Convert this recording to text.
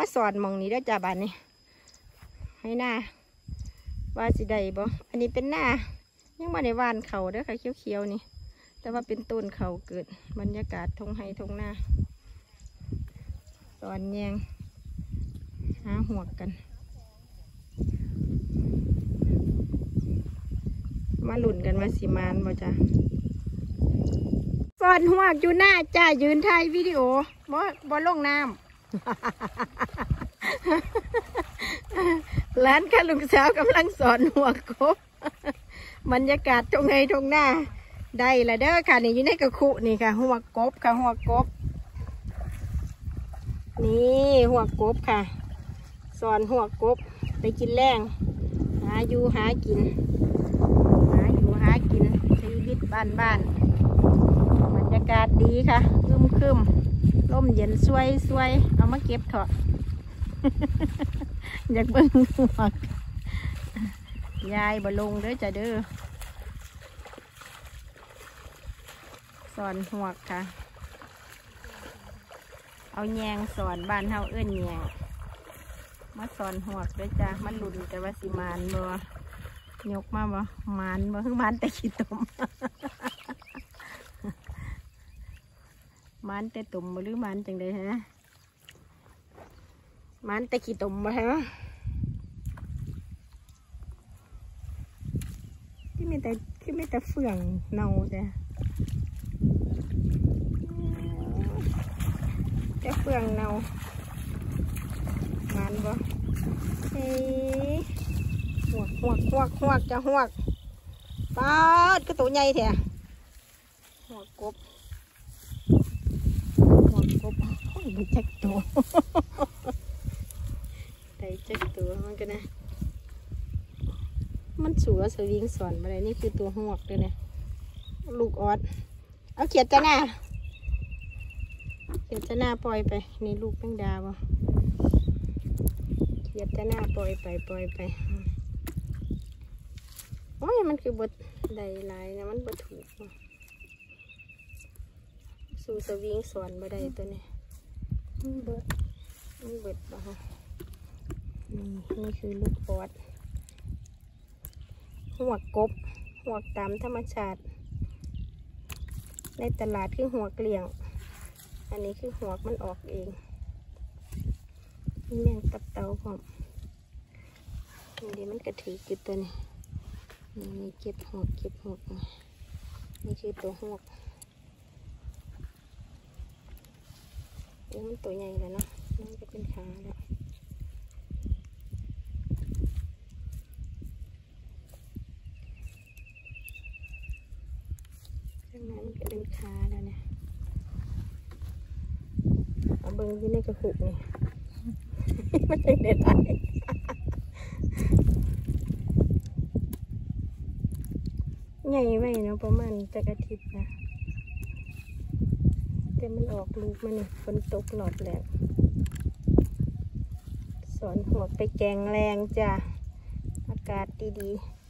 มาสอนมองนี้ได้จ้าบานนี้ ให้หน้าว่าสิได้บ่อันนี้เป็นหน้ายังมาในวานเขาเด้อค่ะเขียวๆนี่ แต่ว่าเป็นต้นเขาเกิดบรรยากาศทงไห้ทงหน้าสอนแยงหาหัวกกันมาหลุ่นกันมาสิมานบ่จ้ะสอนหัวกอยู่หน้าจ้ายืนถ่ายวิดีโอบ่บ่ลงน้ำ ร้านค่ะลุงสาวกำลังสอนหัวกบ บรรยากาศตรงไหนตรงหน้า ได้ละเด้อค่ะนี่อยู่ในกระคุนี่ค่ะ หัวกบค่ะ หัวกบ นี่หัวกบค่ะ สอนหัวกบไปกินแรงหาอยู่หากิน หาอยู่หากินชีวิตบ้านบ้านๆบรรยากาศดีค่ะคึมคึม ๆร่มเย็นสวยสวยเอามาเก็บเถอะอยากเบิ่งหัวกยายบ่ลงเด้อจ้ะเด้อสอนหัวกค่ะ เอาแยงสอนบ้านเฮาเอื้อนแยงมาสอนหัวกเด้อจ้ะมันหลุนแต่ว่าสิมานบ่ยกมาบ่มานบ่คือมานแต่ขี้ตม มานแต่ตุ่มหรือมานจังไดฮะมานแต่ขี้ตุ่มบ่ฮะที่มีแต่ที่มีแต่เฟื่องเน่าจ้ะแต่เฟื่องเน่ามานบ่เฮ้หวกหวกหวกหวกจะหวกปาดก็ตัวใหญ่แท้หวกกบ หมดกบ โอ้จักตัวได้จักตัวมันก็นนะ มันสัวสวิงสอนมาเลยนี่คือตัวหวกเลยนะลูกออด เอาเขียดจะหน้าเขียดจะหน้าปล่อยไปนี่ลูกแมงดาบ่เขียดจะหน้าปล่อยไปปล่อยไปโอ้ยมันคือบดใดหลายนะมันบดถูก สู่สวิงสอนมาได้ตัวนี้ เบิดมันเบิดบ่ฮะนี่นี่คือลูกปอด หัวกบ หัวตามธรรมชาติ ในตลาดคือหัวเกลี่ยง อันนี้คือหัวมันออกเองนี่แมงตับเตาพร้อมนี่เดี๋ยวมันกระถือจุดตัวนี้นี่นี่เก็บหัวเก็บหัวนี่คือตัวหัว โอ้มันตัวใหญ่แล้วเนาะมันจะเป็นขาแล้วข้างนมันก็เป็นขาแล้วเนี่ยเอาเบิ้งที่ในกระหุกนี่มันจะได้ตายใหญ่ไว้เนาะประมาณจักอาทิตย์นะ แต่มันออกลูกมันนี่ฝนตกหลอดแล้ว สอนหัวไปแกงแรงจ้ะ อากาศดีๆ